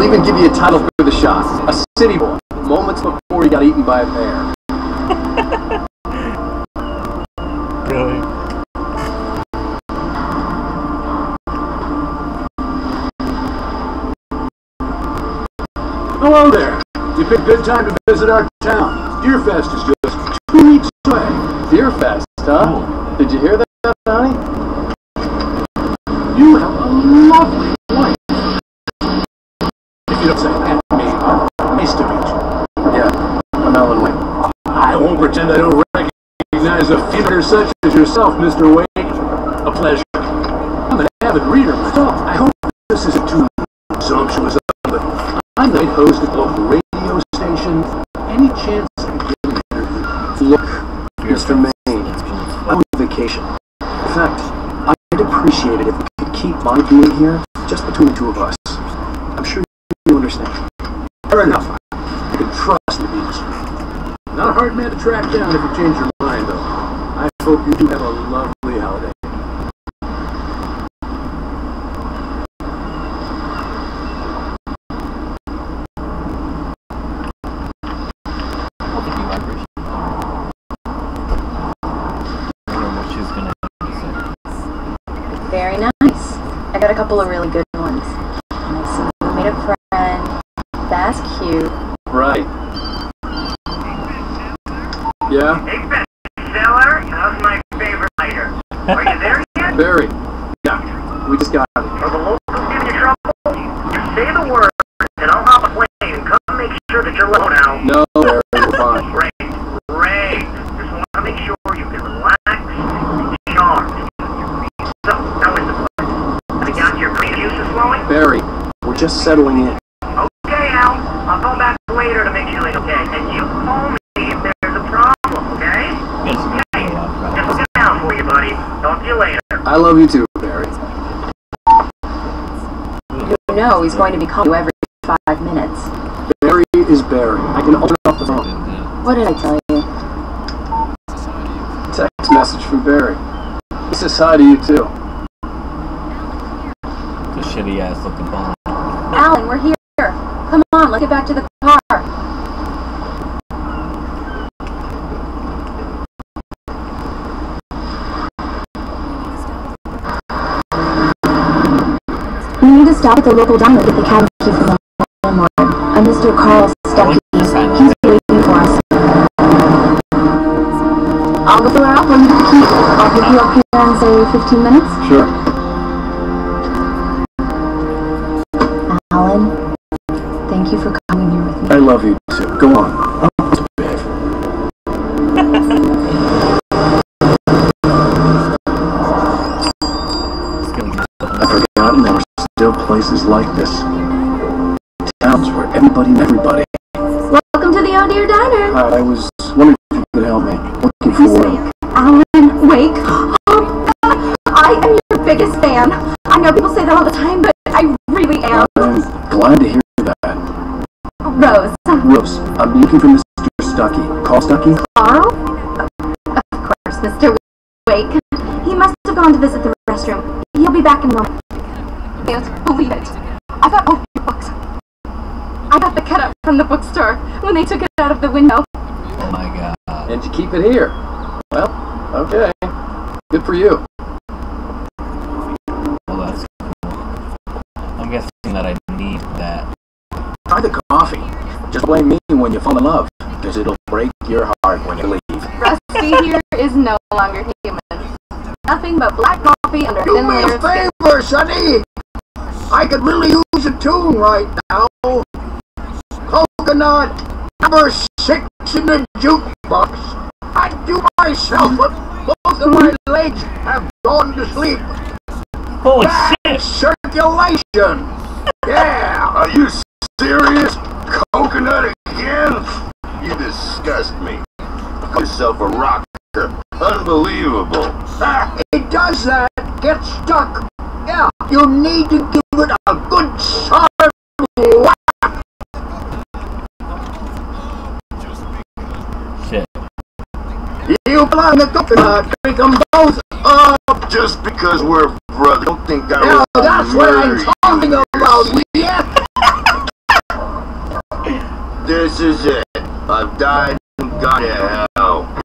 I'll even give you a title for the shot. A city boy, moments before he got eaten by a bear. Really? Hello there. You picked a good time to visit our town. Deerfest is just two weeks away. Deerfest, huh? Oh. Did you hear that, honey? You If you don't say that, me. Nice to meet you. Yeah, I'm Alan Wake. I won't pretend I don't recognize a feeder such as yourself, Mr. Wake. A pleasure. I'm an avid reader myself. I hope this isn't too sumptuous of it. I'm the host of a local radio station. Any chance I get an interview? Look, Mr. Maine, I'm on vacation. In fact, I'd appreciate it if we could keep my being here just between the two of us. I'm sure you understand. Fair enough. You can trust the beach. Not a hard man to track down if you change your mind, though. I hope you do have a lovely holiday. It. I. Very nice. I got a couple of really good ones. And I made a friend. That's cute. Right. Yeah? Hey, bestseller, how's my favorite writer? Are you there yet? Barry. Yeah. We just got it. Are the locals giving you trouble? Just say the word, and I'll hop a plane and come make sure that you're low now. No, Barry, we're fine. Great, great. Just want to make sure you can relax and charge. So, how is the place? Have you got your green juices flowing? Barry, we're just settling in. Okay, Al. I'll call back later to make sure it's okay. And you call me if there's a problem, okay? Yes, Okay. a lot of Just problems. looking out for you, buddy. Talk to you later. I love you too, Barry. You know he's going to be calling you every five minutes. Barry is Barry. I can open up the phone. Uh, what did I tell you? Text message from Barry. He says hi to you too. The shitty ass looking ball. Alan, we're here. Let's get back to the car. We need to stop at the local diner to get the cab key from the landlord. A Mr. Carl Stucky. He's waiting for us. I'll go out when you get the key. I'll pick you up here in, say, 15 minutes. Sure. Thank you for coming here with me. I love you too. Go on. I'll gonna get I've forgotten there were still places like this. Towns where everybody and everybody. Welcome to the Oh Deer Diner. I was wondering if you could help me. Looking for Alan Wake. I am your biggest fan. I know people say that all the time, but Rose. Rose, I'm looking for Mr. Stucky. Carl Stucky? Carl? Of course, Mr. Wake. He must have gone to visit the restroom. He'll be back in a moment. Can't believe it. I got both your books. I got the cut up from the bookstore when they took it out of the window. Oh my god. And you keep it here. Well, okay. Good for you. Well, that's cool. I'm guessing that I need that. Try the coffee. Just blame me when you fall in love, because it'll break your heart when you leave. Rusty here is no longer human. Nothing but black coffee under a Do thin me a favor, Sonny. I could really use a tune right now. Coconut number six in the jukebox. I do myself, but both of my legs have gone to sleep. Holy Back shit! circulation. Yeah. Are you serious? Coconut again? You disgust me. Call yourself a rocker. Unbelievable. Ah, it does that. Get stuck. Yeah. You need to give it a good solid whack. Shit. You belong the coconut. Drink them both up. Just because we're brothers, don't think I Yeah, will that's what murder I'm talking you. about. Yeah. This is it. I've died and gone to hell.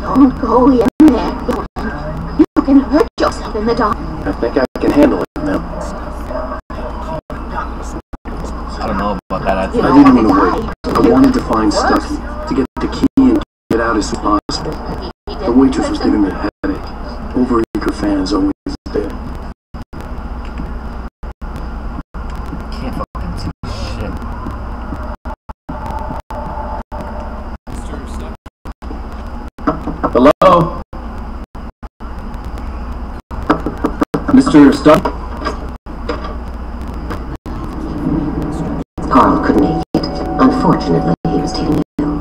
Don't go in there. You can hurt yourself in the dark. I think I can handle it now. I don't know about that. I I didn't want to wait. I wanted to find Stucky, to get the key and get out as soon as possible. The waitress was giving me a headache. Overeager fans always did. can't fucking see shit. Hello? Mr. Stuck? Carl couldn't make it. Unfortunately, he was taken ill.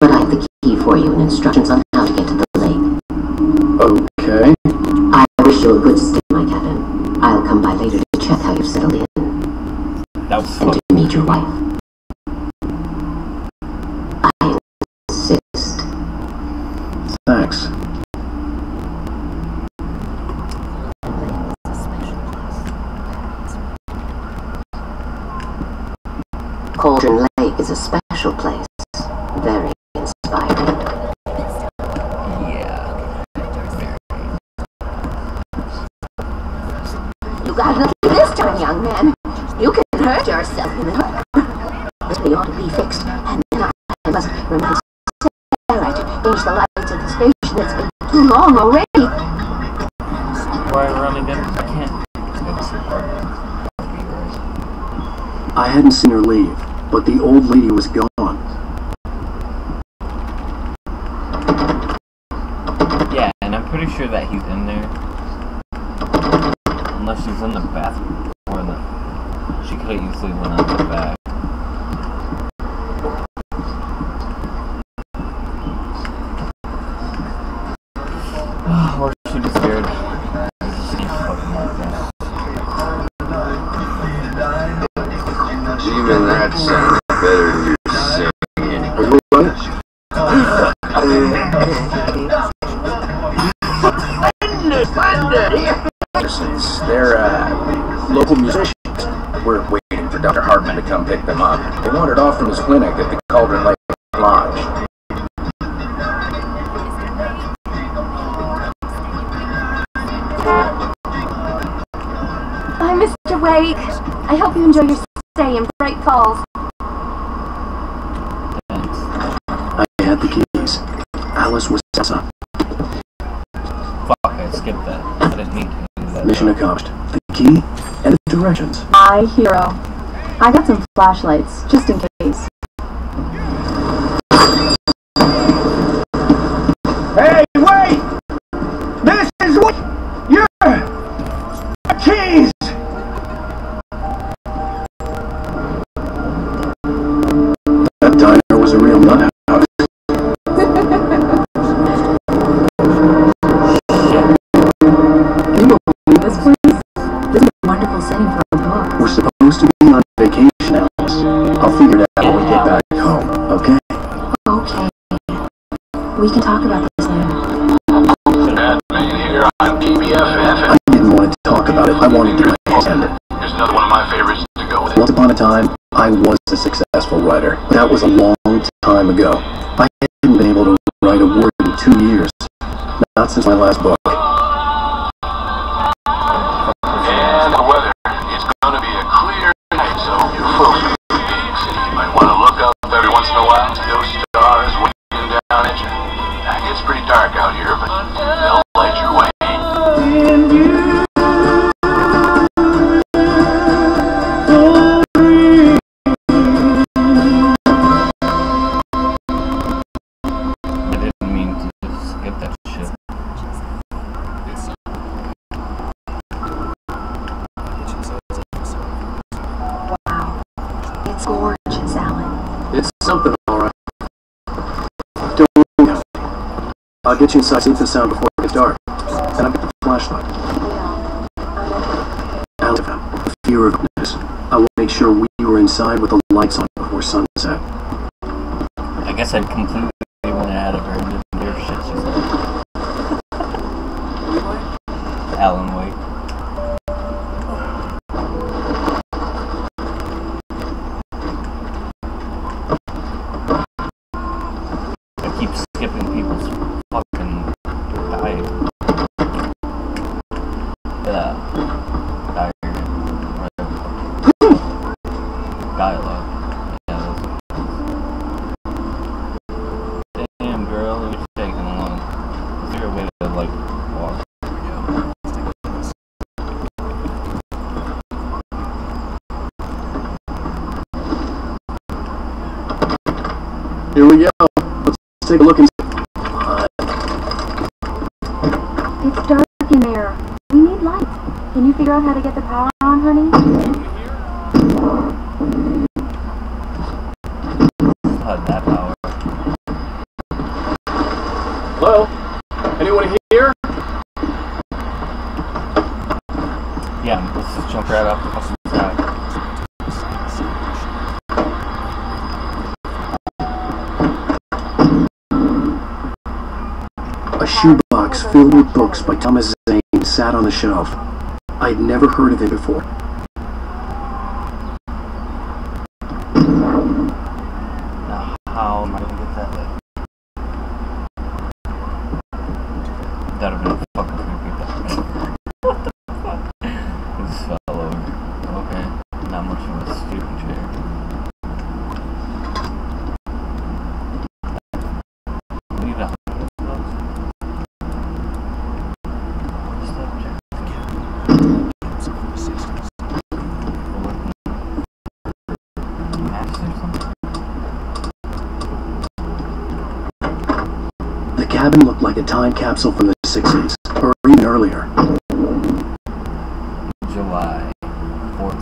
But I have the key for you and instructions on how to get to the lake. Okay. I wish you a good stay, my captain. I'll come by later to check how you've settled in That was and to meet your wife. Cauldron Lake is a special place. Very inspiring. Yeah. You got lucky this time, young man. You can hurt yourself in the dark. They ought to be fixed, and then I, I must remind Sarah to change the lights at the station. It's been too long already. Why run again? I can't. I hadn't seen her leave, but the old lady was gone. Yeah, and I'm pretty sure that he's in there. Unless she's in the bathroom or in the. She could have easily went out the back. Andersons. They're uh, local musicians. We're waiting for Dr. Hartman to come pick them up. They wandered off from his clinic at the Cauldron Lake Lodge. Hi, Mr. Wake. I hope you enjoy your stay in Bright Falls. Thanks. I had the keys. Alice was outside. Fuck, I skipped that. I didn't mean to do that. Mission accomplished. The key and the directions. My hero. I got some flashlights, just in case. Hey, wait! This is what your keys. That diner was a real nut We can talk about this later. here on PBFF. I didn't want to talk about it. I wanted to end it. Here's another one of my favorites to go with. Once upon a time, I was a successful writer. But that was a long time ago. I hadn't been able to write a word in two years. Not since my last book. And the weather, it's gonna be It's gorgeous, Alan. It's something, all right. Don't worry, I'll get you inside safe and sound before it gets dark. And I'll get the flashlight. Yeah, Alan, fear of this. I will make sure we are inside with the lights on before sunset. I guess I'd completely want to add a very good airship, Alan Wake. Here we go. Let's take a look and It's dark in there. We need light. Can you figure out how to get the power on, honey? Had that power. Hello? Anyone here? Yeah, let's just jump right off the fucking A shoebox filled with books by Thomas Zane sat on the shelf. I'd never heard of it before. Now, how am I gonna get that way? That'd have been fucking creepy. what the fuck? It just fell over. Okay, not much of a stupid chair. Leave it. Step chair. Maps or something? The cabin looked like a time capsule from the 60s, or even earlier. July 4th,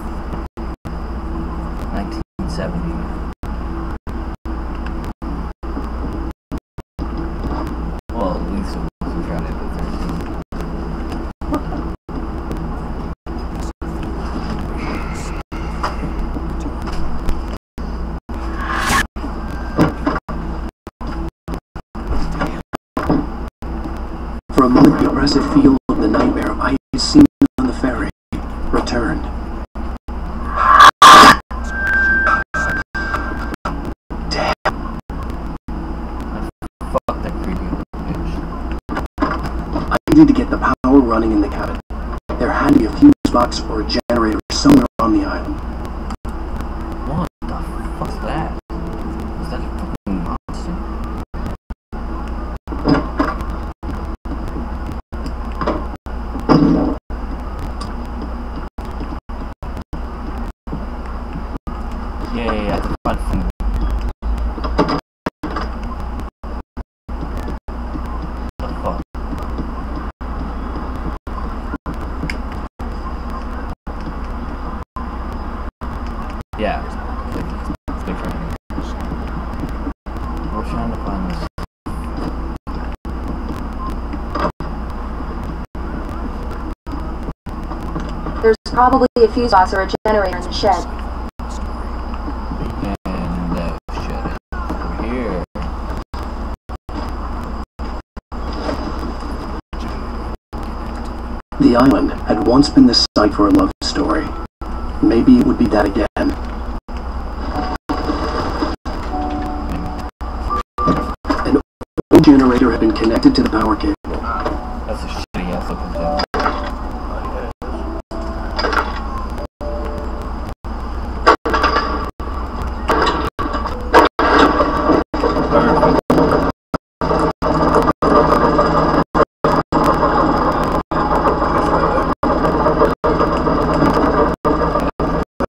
1970. Well, at least it was Friday the 13th. For a moment, the oppressive feel of the nightmare I had seen on the ferry returned. Damn, Fuck that. I needed to get the power running in the cabin. There had to be a fuse box or a generator somewhere on the island. What the fuck's that? Is that a fucking monster? Yeah, yeah, yeah. The front from the fuck? Yeah. It's different. We're trying to find this. There's probably a fuse box or a generator in the shed. And uh, shut. Over here. The island had once been the site for a love story. Maybe it would be that again. An old generator had been connected to the power cable. That's a shitty ass looking thing.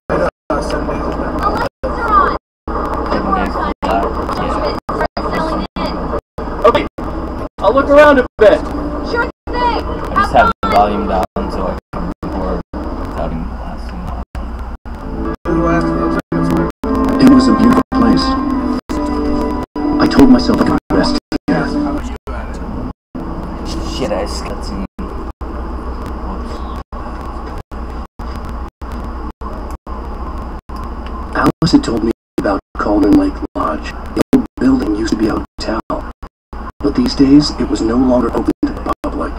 Perfect. Seven days of black. Yeah. Okay, I'll look around a bit. Sure thing! I just have the volume down so I can record without even blasting on. It was a beautiful place. I told myself I could rest here. Shit, I just got some. Alice had told me about Cauldron Lake days, it was no longer open to the public.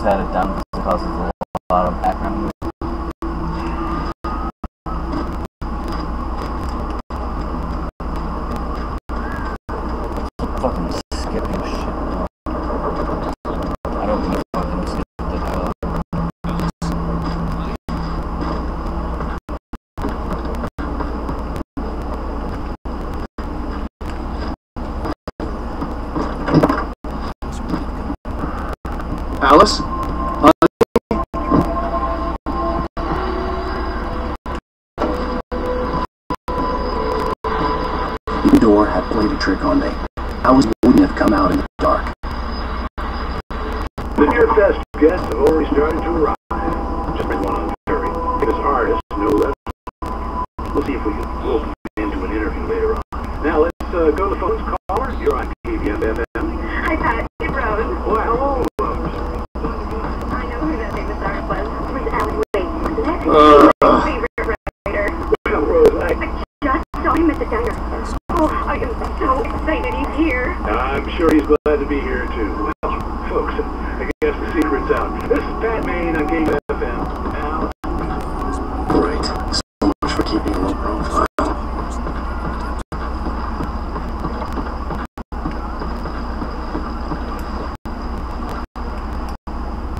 it down because it causes a lot of background noise. Fucking skipping shit. I don't think fucking skip the dialogue. Alice? The door had played a trick on me. Alice wouldn't have come out in the dark. The Deerfest guests have already started to arrive. Just bring one on hurry. Because artists know that. We'll see if we can rope them into an interview later on. Now let's uh, go to the phones. Caller, you're on KBF FM. Hi, Pat. It's Rose. Well, hello, I know who that famous artist was. It was Alan Wake. That's Uh. my favorite writer. Well, Rose, I, Just saw him at the diner. Oh, I am so excited he's here. I'm sure he's glad to be here, too. Well, folks, I guess the secret's out. This is Pat Maine on Game FM. Now, Great. So much for keeping low profile.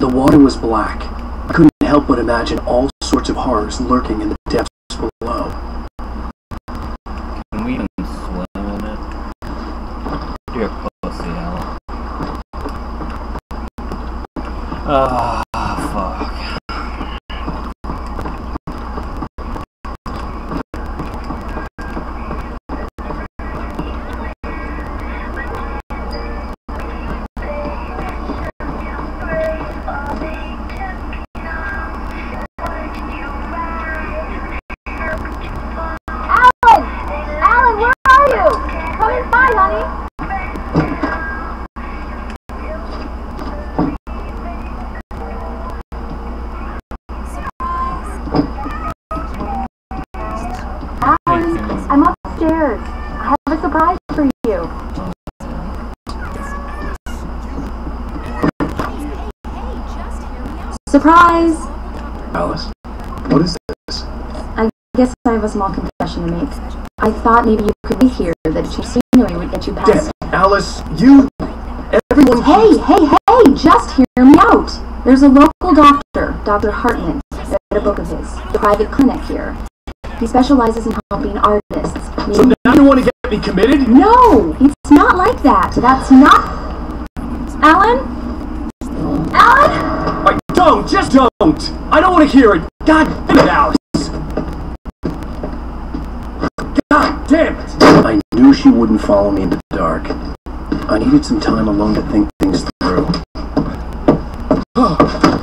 The water was black. I couldn't help but imagine all sorts of horrors lurking in the depths below. Can we even swim in it? Dear pussy, Alan. Ah, fuck. Alan! Alan, where are you? Come inside, honey. Alan, I'm upstairs. I have a surprise for you. Surprise! Alice, what is this? I guess I have a small confession to make. I thought maybe you could be here, that change scenery would get you past. Alice, you... Everyone... Hey, hey, hey! Just hear me out! There's a local doctor, Dr. Hartman, read a book of his, the private clinic here. He specializes in helping artists. So Maybe- now you want to get me committed? No, it's not like that. That's not. Alan? Alan? I don't, just don't! I don't want to hear it! God damn it, Alice! God damn it! I knew she wouldn't follow me in the dark. I needed some time alone to think things through. Oh.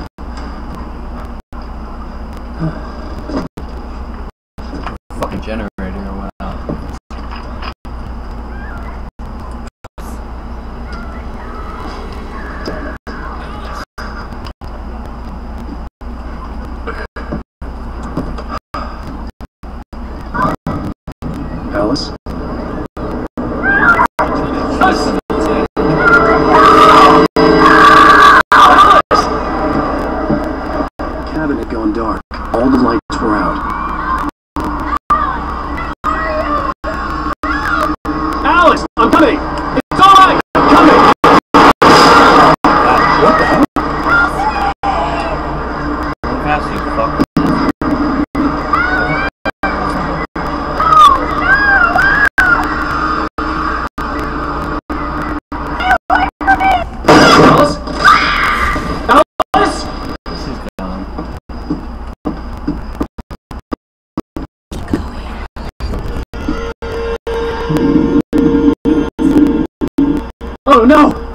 Oh no!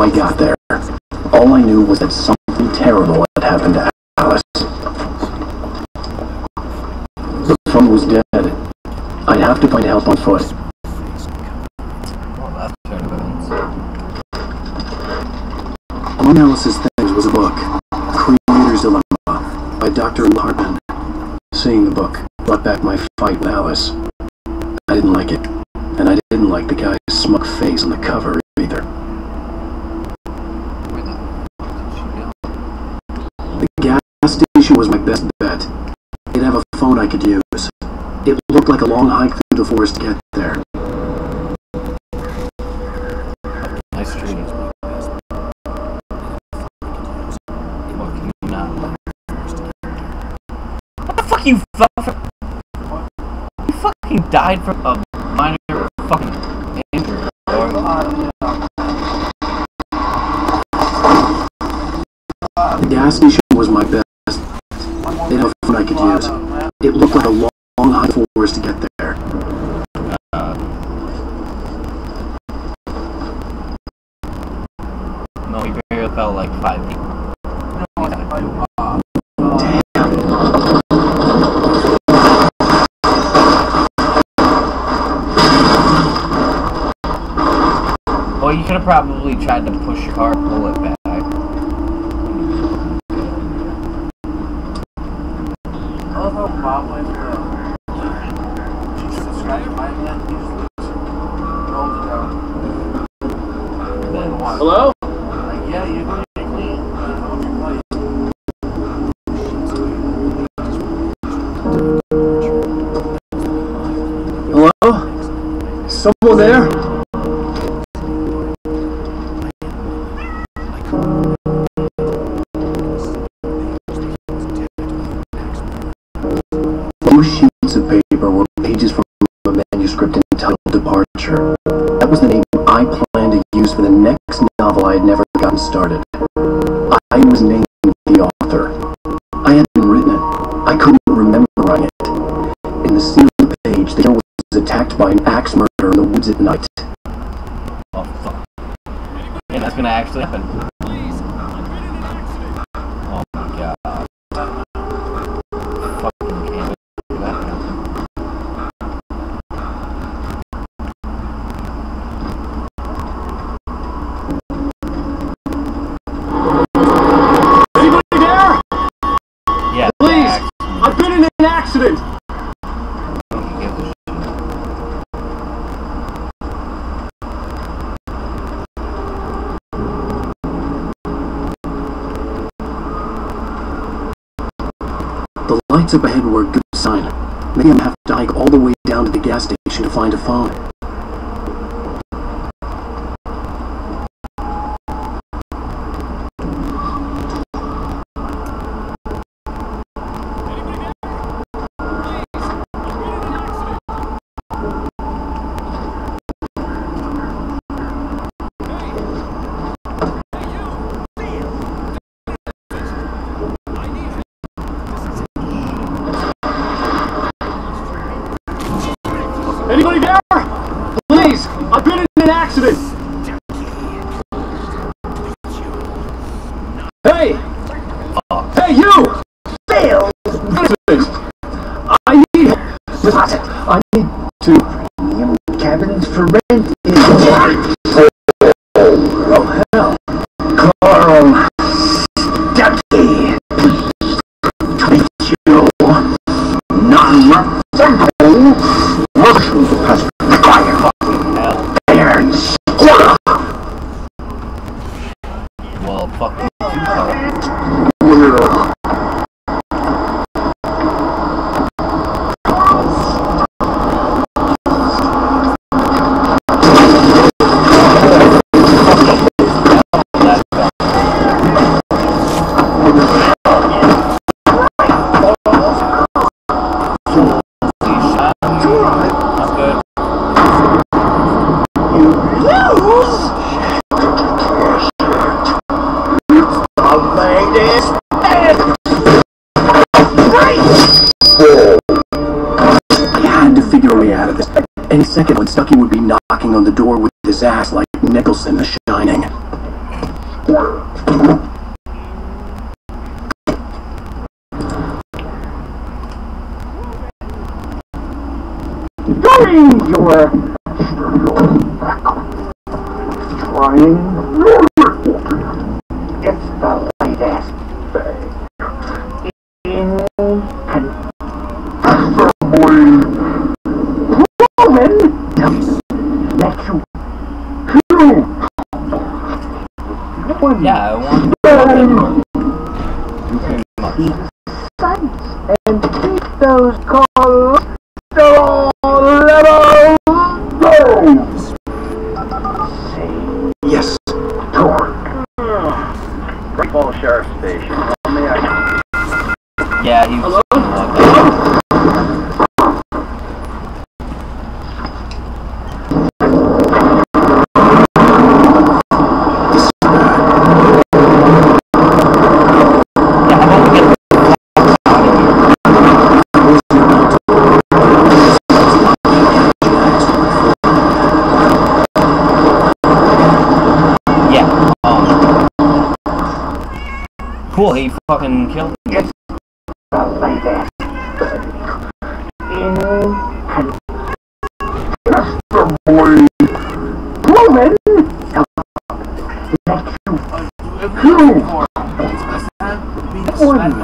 I got there. All I knew was that something terrible had happened to Alice. The phone was dead. I'd have to find help on foot. Among Alice's things was a book, Creator's Dilemma, by Dr. Hartman. Seeing the book brought back my fight with Alice. I didn't like it, and I didn't like the guy's smug face on the cover either. Where the fuck did she go? The gas station was my best bet. It'd have a phone I could use. It looked like a long hike through the forest to get there. Nice trees. What you not like? What the fuck you fuck? You fucking died from a minor fucking injury. The gas station was my best. It had a phone I It looked like a long, long through the forest to get there. No, he barely felt like five feet. Well, you could have probably tried to push your car, pull it back. Hello? Hello? Someone there? Those sheets of paper were pages from a manuscript entitled Departure. That was the name I planned to use for the next novel I had never gotten started. I was named the author. I hadn't written it. I couldn't remember writing it. In the seal of the page, the hero was attacked by an axe murderer in the woods at night. Oh, fuck. And that's gonna actually happen. Oh my god. Fucking can't do that happen. Anybody there? Yeah, Please! the axe- I've been in an accident! The lights up ahead were good sign. Maybe I'm have to hike all the way down to the gas station to find a phone. Anybody there? Please! I've been in an accident! Hey! Hey, you! Fail! Accident! I need... I need to... Any second when Stucky would be knocking on the door with his ass like Nicholson The Shining. Doing your trying it's the latest thing in considerably proven that you do Yeah, I want burn pretty much. sights and keep those cholesterol levels low. Say Yes. torque. Bright Falls Sheriff Station. How may I Yeah, he was like that. This is bad. Yeah, how about we get the fuck out of here? Yeah. Um. Cool. He fucking killed me. the latest thing in considerably proven that you do one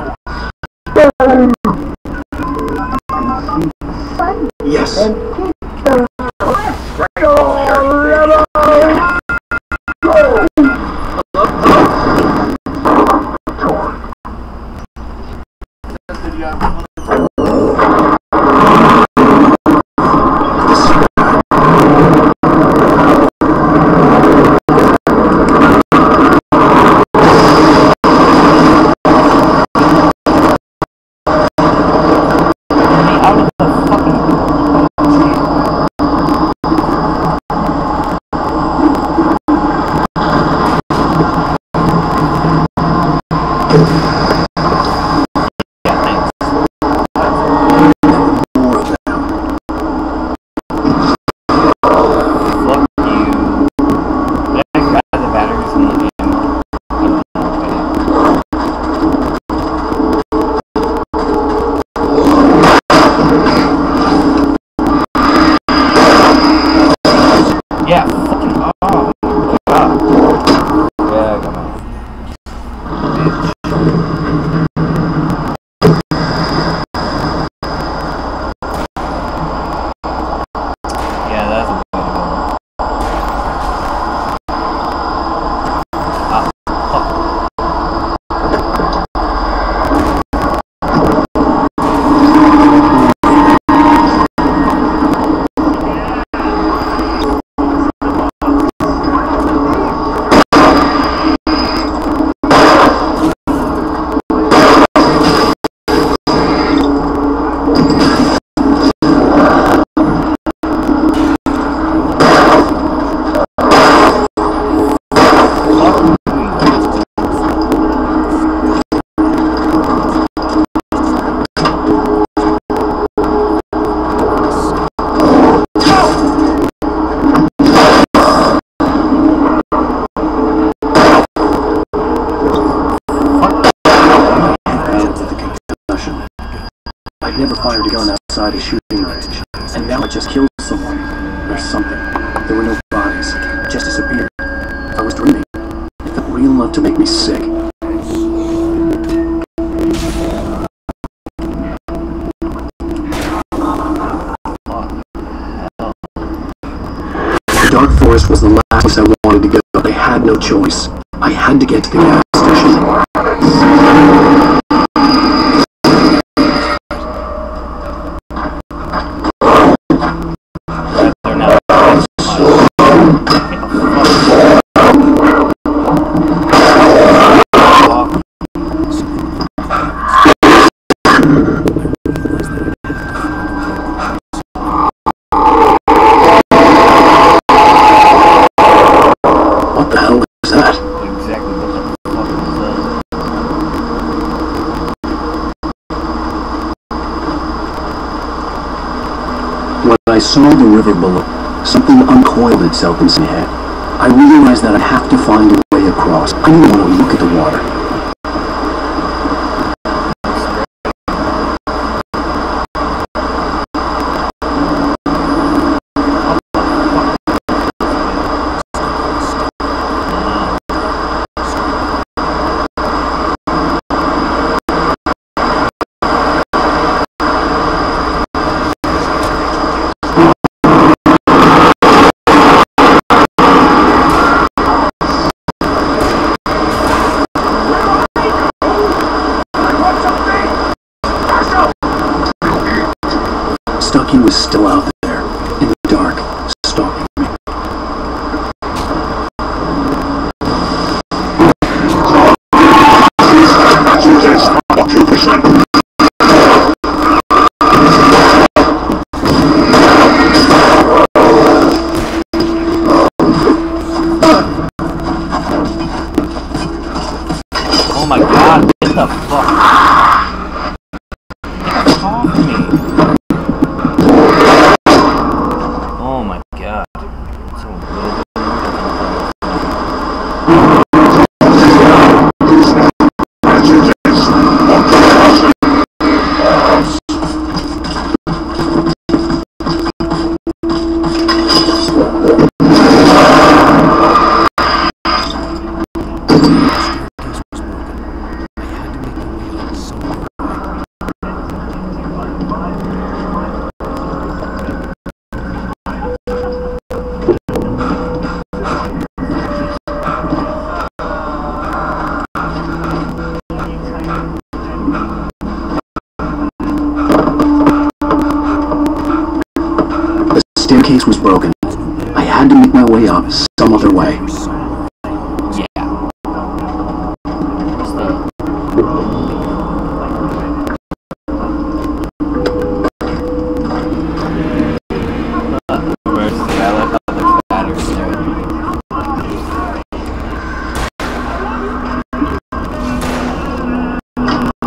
burn sights Yes. Gun outside a shooting range, and now I just killed someone. Or something. There were no bodies. Just disappeared. I was dreaming. It felt real enough to make me sick. The Dark Forest was the last place I wanted to go, but I had no choice. I had to get to the gas station. I saw the river below, something uncoiled itself in my head. I realized that I have to find a way across. I didn't want to look at the water. Stucky was still out there, in the dark, stalking me. Oh my god, get the fuck. Staircase was broken. I had to make my way up some other way.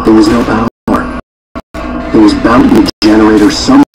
There was no power. There was bound to be a generator somewhere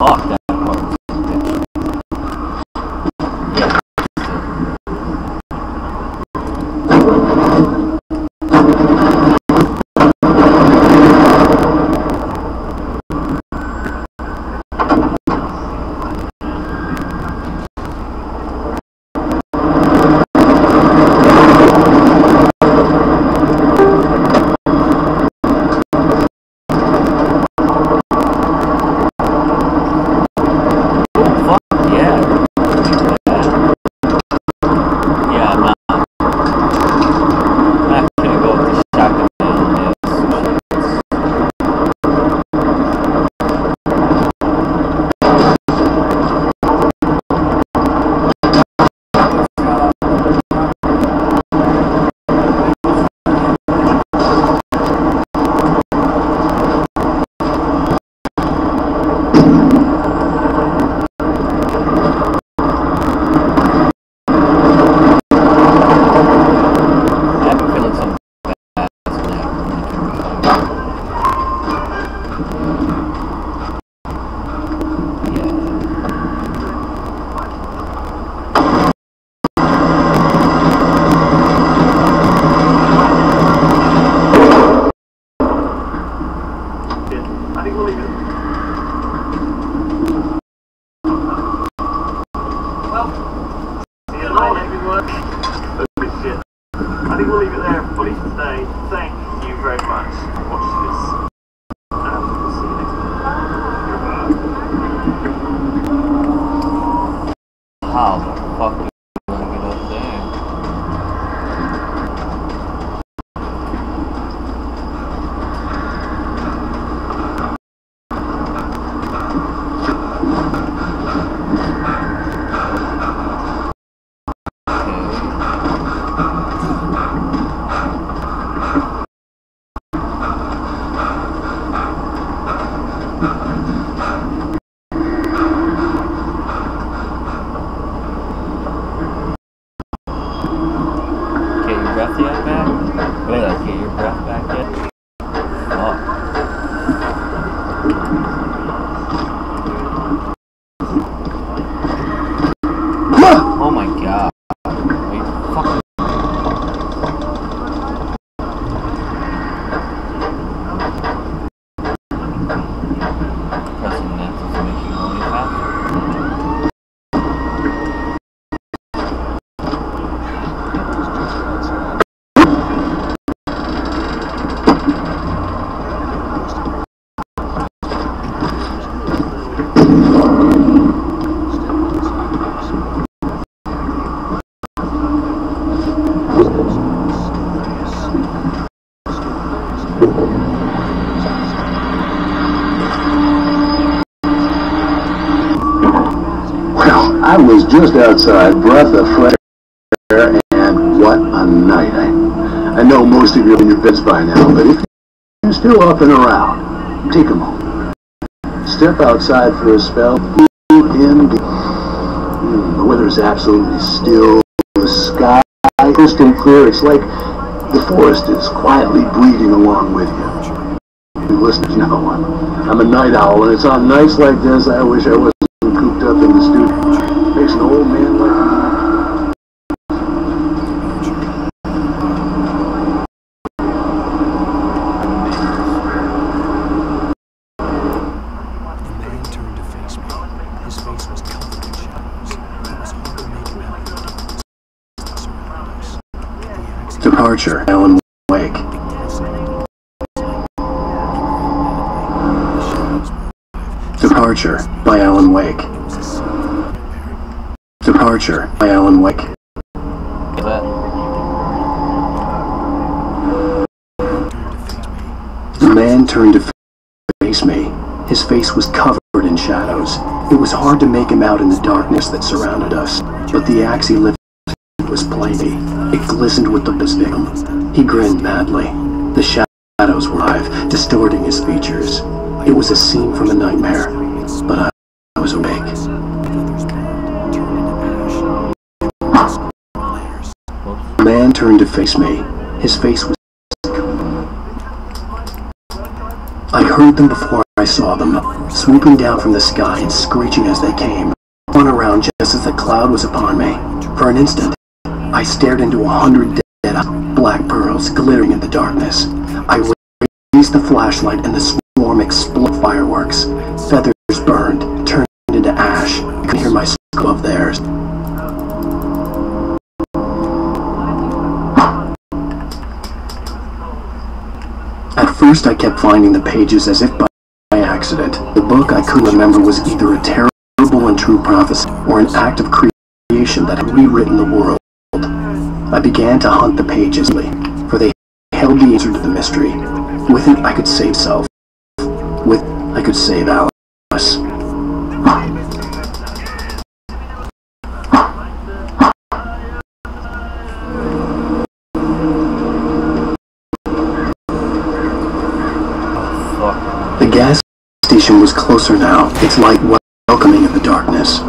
Fuck I was just outside, breath of fresh air, and what a night. I, I know most of you are in your beds by now, but if you're still up and around, take a moment. Step outside for a spell. In. Hmm, the weather's absolutely still. The sky is crystal clear. It's like the forest is quietly breathing along with you. Listeners know I'm, I'm a night owl, and it's on nights like this I wish I wasn't cooped up in the studio. Makes an old man like me. His face was covered Departure by Alan Wake. The man turned to face me. His face was covered in shadows. It was hard to make him out in the darkness that surrounded us, but the axe he lifted was plain. It glistened with the victim. He grinned madly. The shadows were alive, distorting his features. It was a scene from a nightmare, but I, I was awake. Man turned to face me. His face was. I heard them before I saw them, swooping down from the sky and screeching as they came. Spun around just as the cloud was upon me. For an instant, I stared into a hundred dead black pearls glittering in the darkness. I raised the flashlight and the swarm exploded fireworks. Feathers burned, turned into ash. I could hear my skull of theirs. First I kept finding the pages as if by accident. The book I couldn't remember was either a terrible and true prophecy or an act of creation that had rewritten the world. I began to hunt the pages, for they held the answer to the mystery. With it I could save self. With I could save Alice. Gas station was closer now, its light welcoming in the darkness.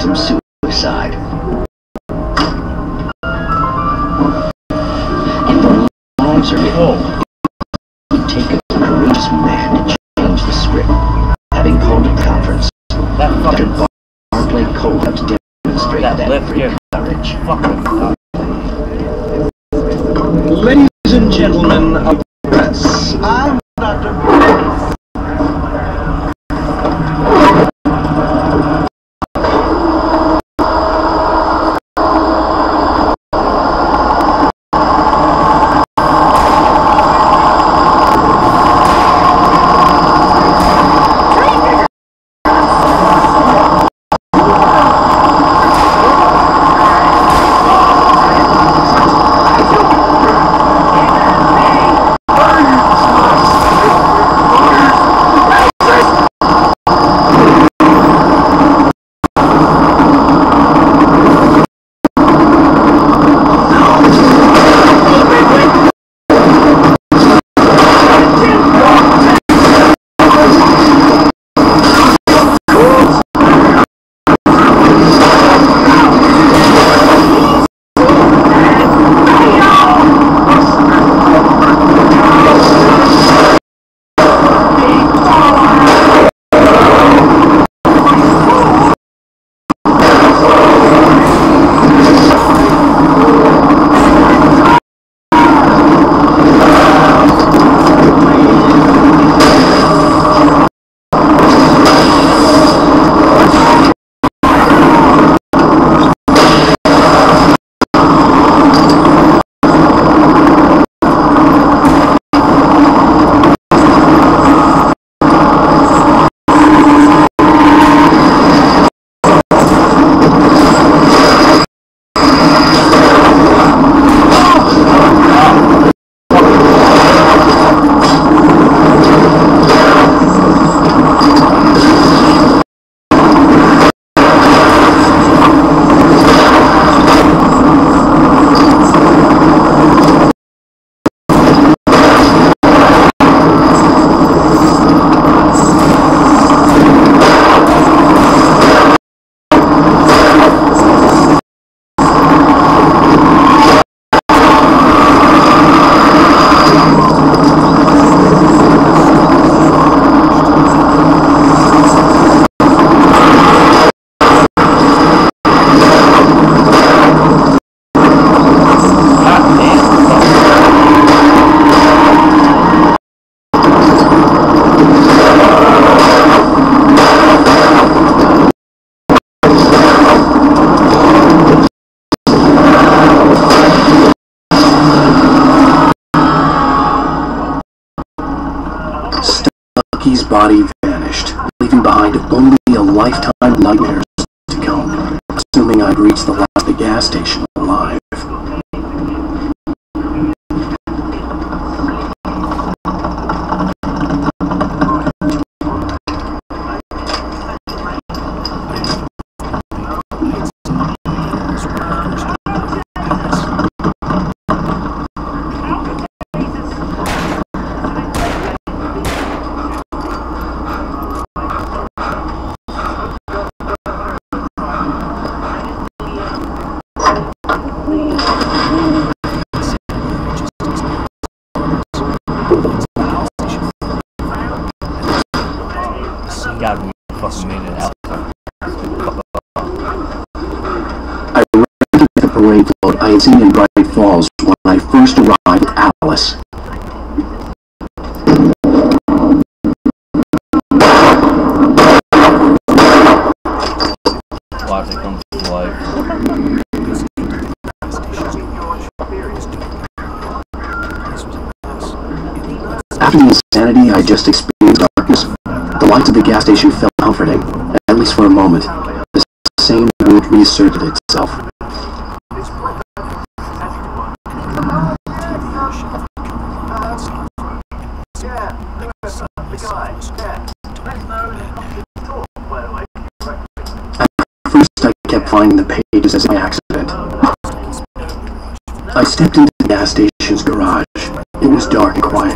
Quantum suicide. And when lives are written, it would take a courageous man to change the script. Having called a conference, That fucking Barclay Cole had to demonstrate that that, courage. Fucking Ladies and gentlemen body vanished, leaving behind only a lifetime nightmares to come, assuming I'd reached the last gas station alive. God, we fucking made it out. I recognized the parade float I had seen in Bright Falls when I first arrived with Alice. Watch it come to life. After the insanity I just experienced darkness, the lights of the gas station felt comforting, at least for a moment. The same mood reasserted itself. Finding the pages as by accident. I stepped into the gas station's garage. It was dark and quiet.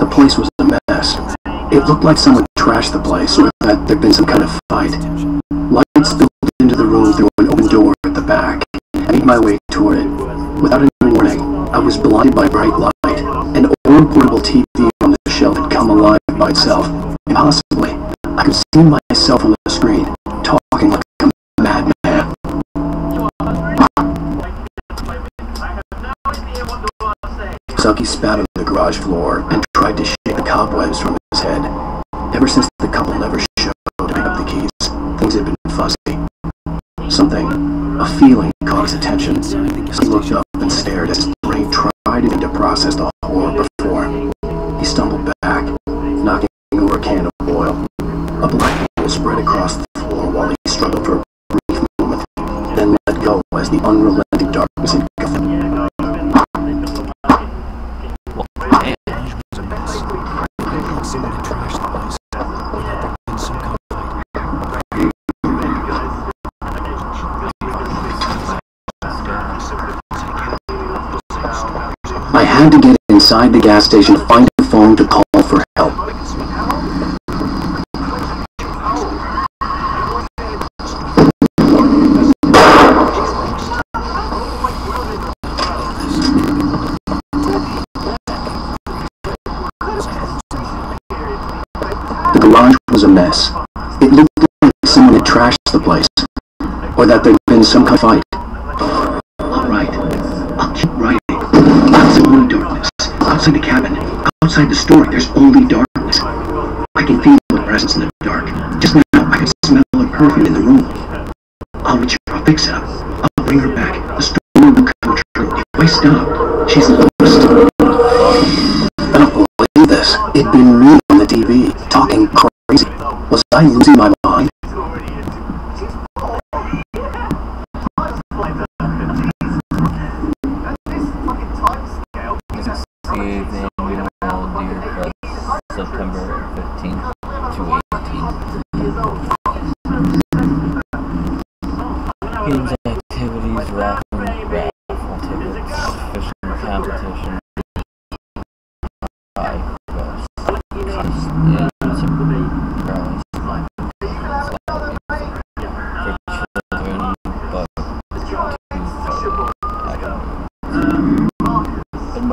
The place was a mess. It looked like someone trashed the place or that there'd been some kind of fight. Light spilled into the room through an open door at the back. I made my way toward it. Without any warning, I was blinded by bright light. An old portable TV on the shelf had come alive by itself. Impossibly, I could see myself on the screen, talking like a madman. Stucky spat on the garage floor and tried to shake the cobwebs from his head. Ever since the couple never showed to pick up the keys, things had been fuzzy. Something, a feeling caught his attention. He looked up and stared as his brain tried to process the horror before. He stumbled back, knocking over a can of oil. A black hole spread across the floor while he struggled for a brief moment, then let go as the unrelenting darkness engulfed him. was a mess. It looked like someone had trashed the place. Or that there'd been some kind of fight. I had to get inside the gas station to find a phone to call for help. The garage was a mess. It looked like someone had trashed the place, or that there'd been some kind of fight. Outside the store, there's only darkness. I can feel the presence in the dark. Just now, I can smell a perfume in the room. I'll reach her. I'll fix it up. I'll bring her back. The story will come true. If I stop, she's lost. I don't believe this. It'd been me on the TV, talking crazy. Was I losing my mind?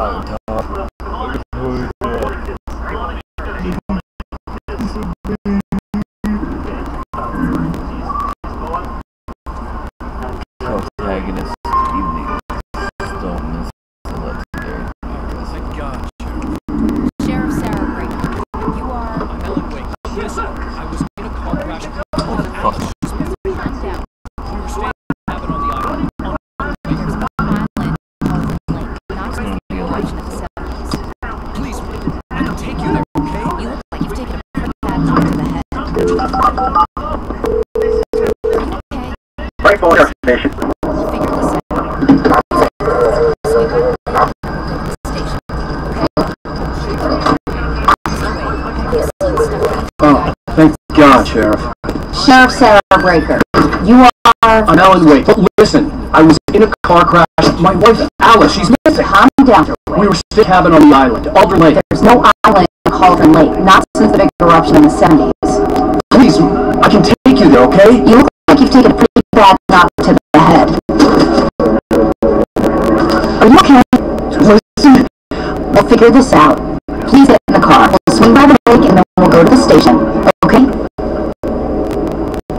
About Sheriff. Sheriff Sarah Breaker, you are... I'm Alan Wake. But listen, I was in a car crash. My wife, Alice, she's missing. Calm down, We were staying cabin on the island, Alder Lake. There's no island in Cauldron Lake, not since the big eruption in the 70s. Okay? You look like you've taken a pretty bad knock to the head. Are you okay? Listen, We'll figure this out. Please get in the car. We'll swing by the lake and then we'll go to the station. Okay?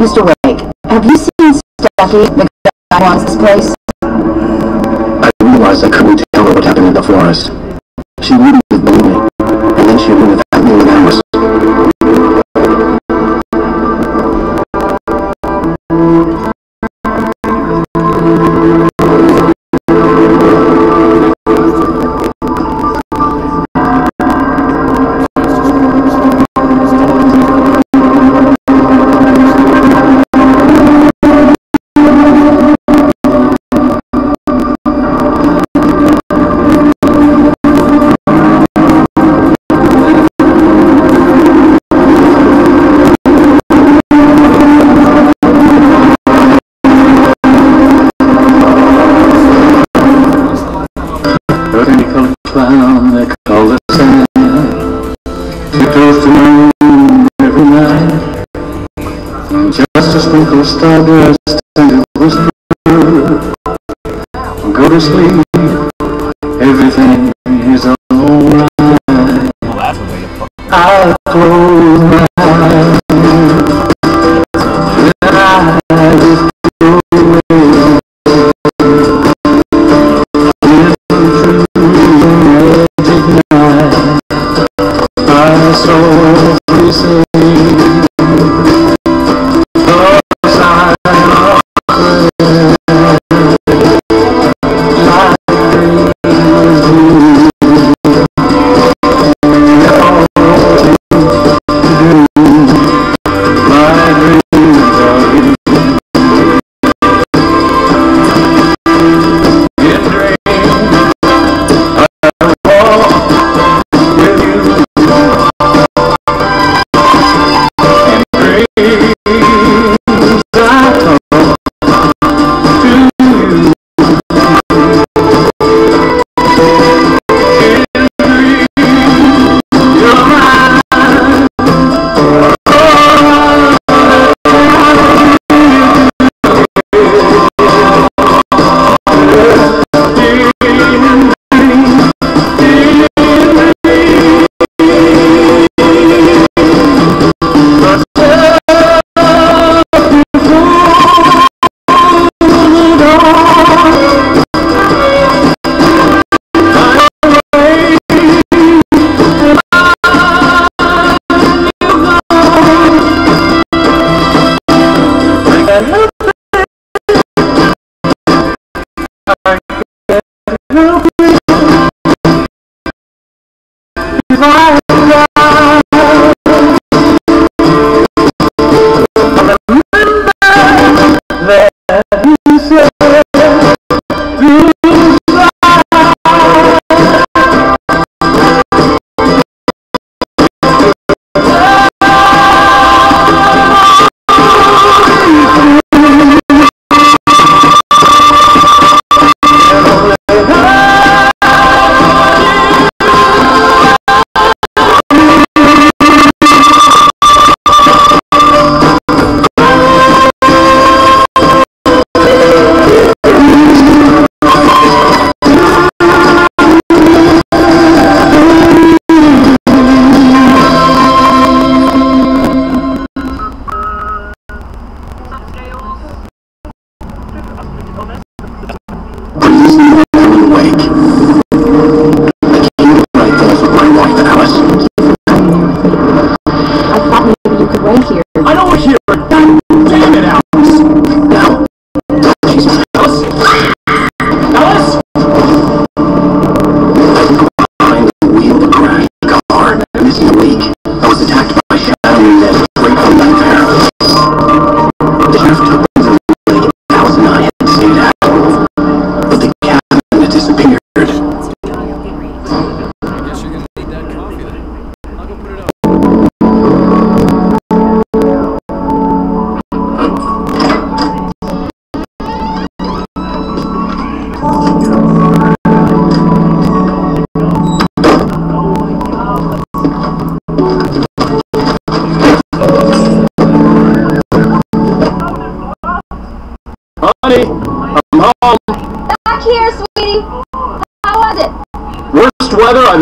Mr. Wake, have you seen Stucky, the guy who owns this place? I realized I couldn't tell her what happened in the forest. She wouldn't Gustavo Eustáquio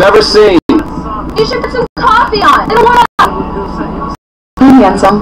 never seen. You should put some coffee on. It'll work. Handsome.